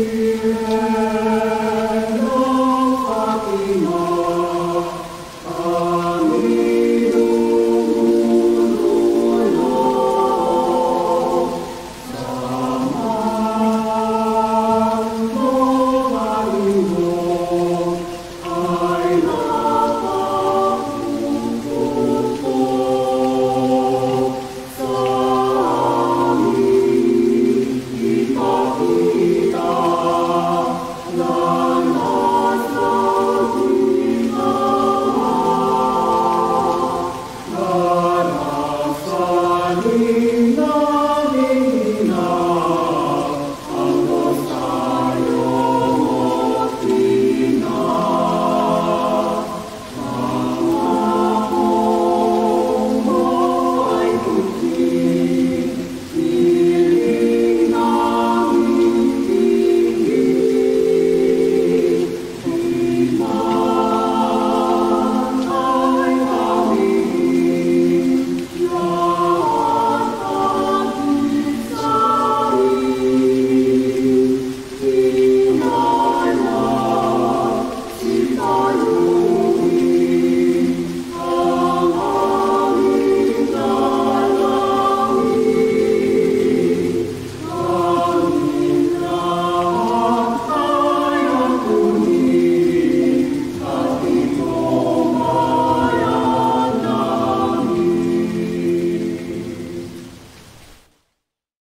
Spirit. Deus.